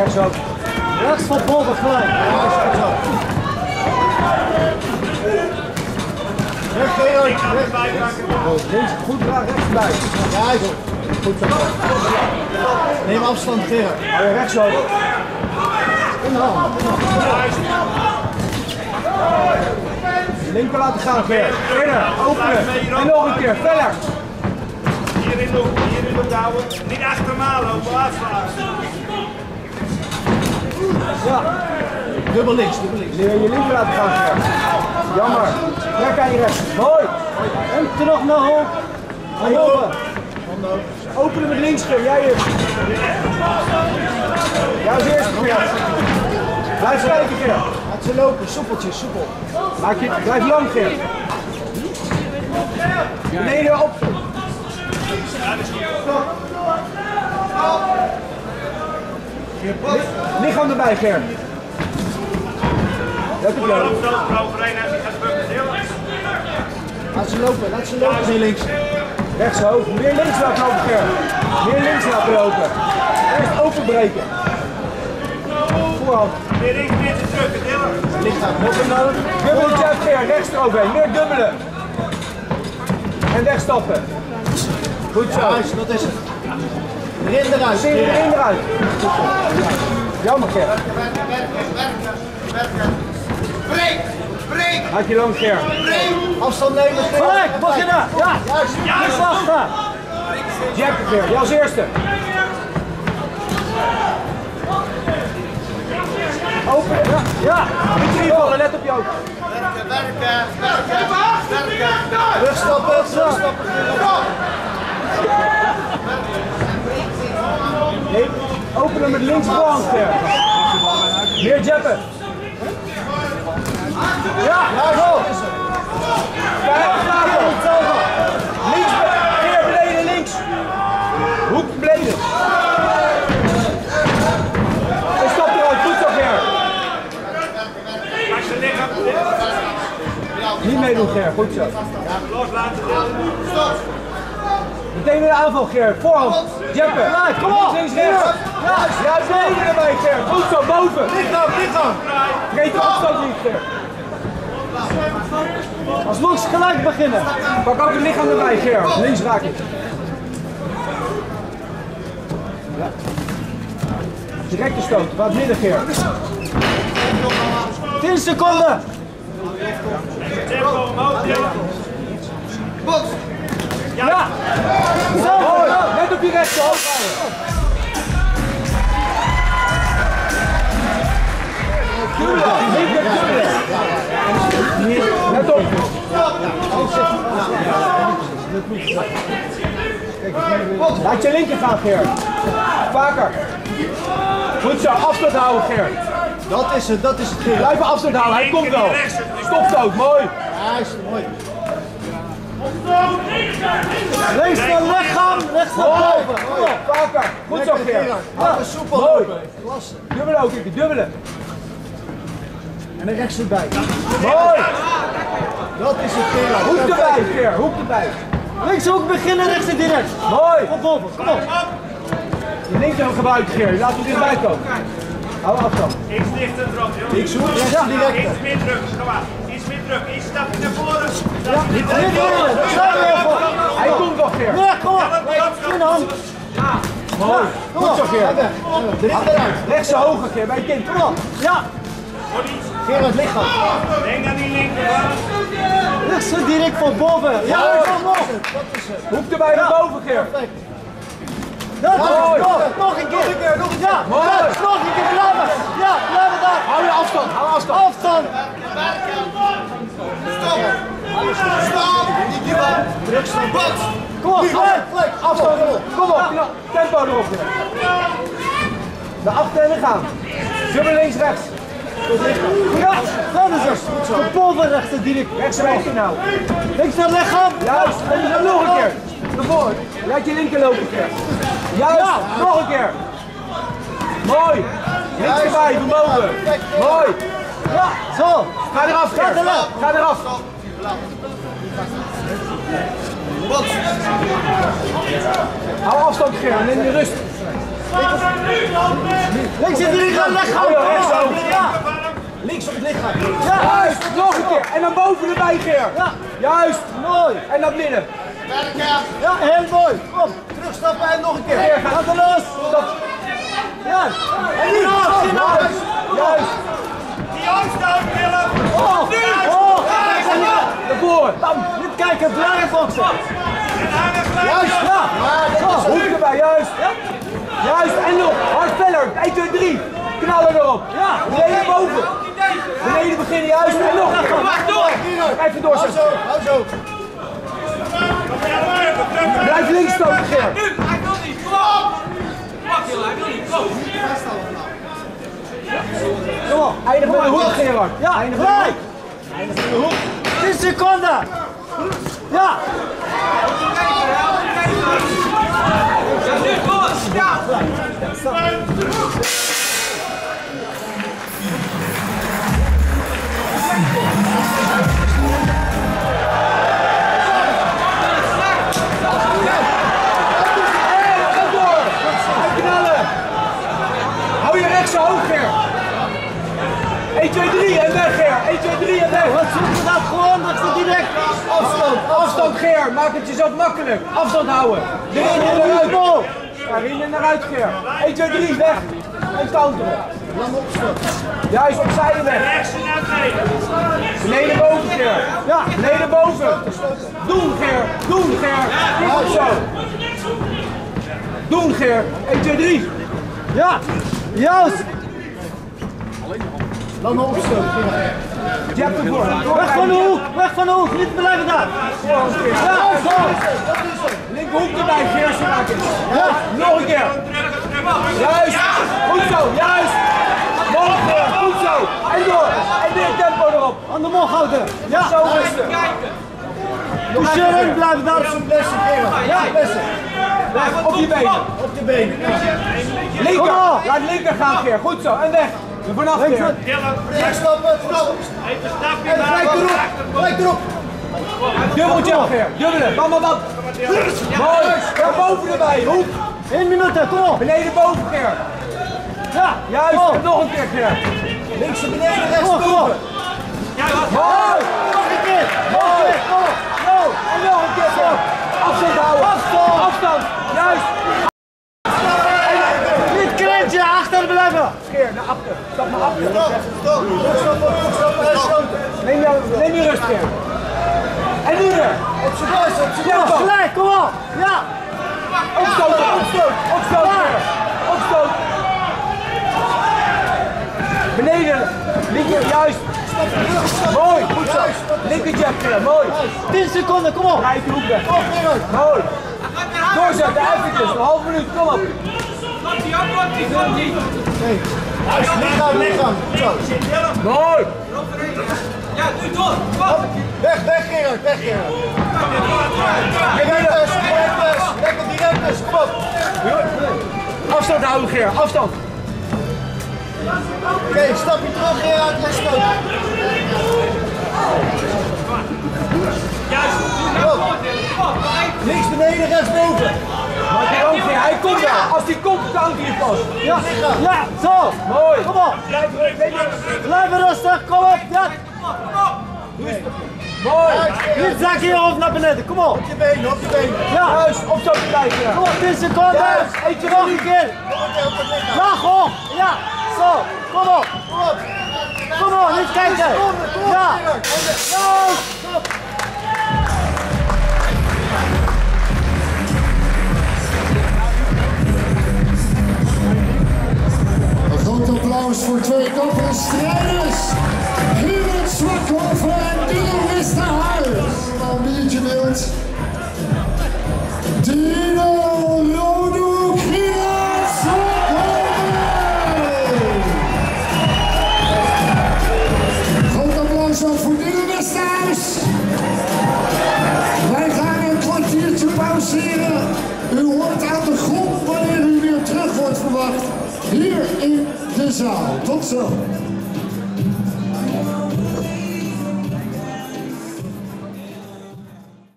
Rechts ook. Rechts van boven gelijk. Recht, Gerard. Recht. Links, goed graag rechts bij. Ja. Goed zo. Neem afstand, Gerard. Hou je rechts ook. In de hand. Linker laten gaan, Ger. Binnen, openen. En nog een keer, verder. Hier in de hoek, hier in de hoek houden. Niet achter aanlopen, afslaan. Ja. Dubbel links, dubbel links. Leer je linker laten gaan. Jammer. Trek aan je rechts. Mooi. En terug naar hoog. Van boven. Openen met links. Jij eerst. Jij als eerste, Ger. Blijf kijken, Ger. Laat ze lopen, soepeltjes, soepel. Maak je, blijf lang, Ger. Beneden op. Li- Lichaam erbij, Ger. Dat heb. Heel Laat ze lopen, laat ze lopen. Links. Rechts hoog. Meer links laten lopen, Ger. Meer links laten lopen. Eerst openbreken. Voorhand. Weer links, weer te drukken. Lichaam. Nog een dan. Dubbele jab, Ger. Rechts eroverheen. Meer dubbelen. En wegstappen. Goed zo. Juist, dat is het. Erin eruit. Erin eruit. Jammer, Ger. Breek! Breek! Maak je lang, Ger. Afstand nemen. Gelijk, beginnen. Ja. Juist. Niet wachten. Jab, Ger. Jij als eerste. Open. Ja. ja. Niet terugvallen, let op ogen. Werken, werken, werken, werken. Rugstappen, rugstappen. Gerard. Nee, openen met links voorhand, Ger. Meer jabben. Ja, zo. Vijf slagen. Links, Ger, beneden, links. Hoek, beneden. En stap eruit, goed zo, Ger. Als je Niet meedoen, Ger, goed zo. loslaten. Meteen de aanval, Ger. Voorhand. Jeppen. kom op. Links, rechts. Juist. Juist. Beneden erbij, Ger. Goed zo, boven. Lichaam, lichaam. Vergeet de afstand niet, Ger. Alsnog gelijk beginnen. Pak ook het lichaam erbij, Ger. Links raak ik. Ja. Directe stoot. Wat midden, Ger. 10 seconden. Tempo omhoog, tillen. Ja. Zo. Mooi. Net op je rechter hoofd houden. Dubbelen. Linker dubbelen. Let op. Laat je linker gaan, Ger. Vaker. Goed zo, afstand houden, Ger. Dat is het, dat is het. Blijf afstand houden, hij komt wel. Stopstoot, mooi. Juist, mooi. Links van lichaam, rechts naar boven. Kom op. Vaker. Goed zo. Gerard. Hou de soepel Mooi. Dubbelen ook, Ike, dubbelen. En dan rechts erbij. Mooi. Dat is het, Gerard. Hoek erbij, Ger. Hoek erbij. Linkshoek beginnen, rechts en direct. Mooi. Van boven, kom op. Je linker gebruikt, Ger. Laat hem dichtbij komen. Hou afstand. Iets dichter erop, joh. Ik zoek rechts direct. Iets meer druk, kom maar. Druk, iets stapje naar voren. Ja, Niet weer voor. Hij komt wel, Ger. Ja, kom op. In hand. Mooi. Goed zo. Erin eruit. Rechtse hoger, Ger. Bij je kind. Kom op. Ja. Gerard, lichaam. Denk aan die linker. rechts direct van boven. Ja, is het. Hoek erbij naar boven. Perfect. Dat is Mooi. het. Nog, nog een keer. Ja, nog een keer. Blijven. Ja, blijven daar. Hou je afstand. Hou afstand. Afstand. Kom op. Gelijk. Afstand. Kom op. Tempo erop, Ger. Naar achter en gaan. Dubbel links, rechts. Ja, dat is het. Rechts en direct. Rechts en rechts nou. Links naar lichaam. Juist. En dan nog een keer. Naar voren. Laat je linker lopen, Ger. Juist. Nog een keer. Mooi. Links erbij, van boven. Mooi. Ja, zo. Ga eraf. Ga eraf. Ga eraf. Hou afstand, Ger. Neem je rust. Links in het lichaam. Ja. Links op het lichaam. Juist, nog een keer. En dan boven erbij, Geer. Ja. Juist. Mooi. En naar midden. Ja, heel mooi. Kom, terugstappen en nog een keer. Geer, Gaat er los. Stop. Ja. En nu nog, nu nog. Juist. Juist. Die aanstaan, Willem! Oh, oh. En nu, Naar voren. bam. Niet kijken, blijven boksen. En hangen gelijk! Juist, ja. Zo. Hoek erbij, juist. Juist. En nog. Hard verder. 1, 2, 3. Knallen erop. Ja. Beneden boven. Beneden beginnen, juist. En nog. een keer. Even doorzetten. zo, hou zo. Blijf links stoten, Geer. Nu, hij wil niet. Kom op. Wacht hij wil niet. Kom. Kom op. Eindig met de hoek, Gerard. Ja, Eindig met de hoek. 10 seconden. Ja. Jezelf makkelijk. Afstand houden. Erin en eruit. Erin en eruit Geer. 1, 2, 3, weg. En counteren. Lang. Juist opzij en weg. Rechts en naar beneden. Beneden boven Geer. Ja. Beneden boven. Doen Geer. Doen Geer. Goed zo. Doen Geer. 1, 2, 3. Ja. Juist. Opstaan. Jab ervoor. Weg van de hoek. Weg van de hoek. Niet blijven daar. Ja, zo. Linkerhoek erbij, zo maken. Ja. Nog een keer. Juist. Goed zo. Juist. Nog een keer. Goed zo. En door. En weer tempo erop. Aan de mond houden. Ja. Zo rustig. Toucheren. Blijven daar op zijn blessen. Ja, blessen. Op je benen. Op de benen. Linker. Laat linker gaan, Geer. Goed zo. En weg. Er vanaf, Geer. Willem, Rechts stappen. Stap. even stapje En naar gelijk erop. Gelijk erop. Dubbel Geer. Dubbele. Bam, bam, bam. Mooi. Daar boven erbij. Hoek. 1 minuut. Kom op. Beneden boven, Geer. Ja. Juist. Kom. En nog een keer, Geer. Links en beneden. Rechts Kom kom boven. Mooi. Nog een keer. Nog een keer. Kom op. Zo. En nog een keer, Geer. Afstand houden. Afstand. Afstand. Juist. Niet krentje. Geer, naar achter. Stap naar achter. Stop. Stop. Stop. Stop. Stop. Neem je, neem je rust, Geer. En nu weer. Op zijn buis. Op zijn buis. Gelijk. Kom op. Ja. Opstoten, opstoot, opstoot. Opstoot. Beneden. Linker, juist. Mooi, goed zo. Linker jab, Geer. Mooi. 10 seconden. Kom op. De hoek weg. Mooi. Doorzetten, eventjes. Een half minuut, kom op. Ie. Lichaam. Lichaam. Zo. Mooi. Ja, nu door. Weg. Weg Gerard. Weg Gerard. Directus. Directus. Lekker directus. Kom op. Afstand houden, Geer. Afstand. Oké, stapje terug Gerard. En stoot. Juist. Links beneden. Rechts boven. Maar die ook, Geer. Hij komt wel. Als die komt, kan hij pas. Ja. Ja. Zo. Mooi. Kom op. Blijf rustig. Kom op. Ja. Mooi. Niet zakken je hoofd naar beneden. Kom op. Op je benen. Op je benen. Ja. Juist, opstoot blijven. Kom op. 10 seconden. Eentje Nog nog. een keer. Lach op. Ja. Zo. Kom op. Kom op. Kom op. Niet kijken. Ja. Juist. Voor twee dappere strijders. Gerard Zwakhoven en Dino Westerhuis. Een biertje wild. Dino Lodoek, Gerard Zwakhoven. Groot applaus voor Dino Westerhuis. Wij gaan een kwartiertje pauzeren. U hoort aan de grond wanneer u weer terug wordt verwacht. Hier in de zaal. Tot zo.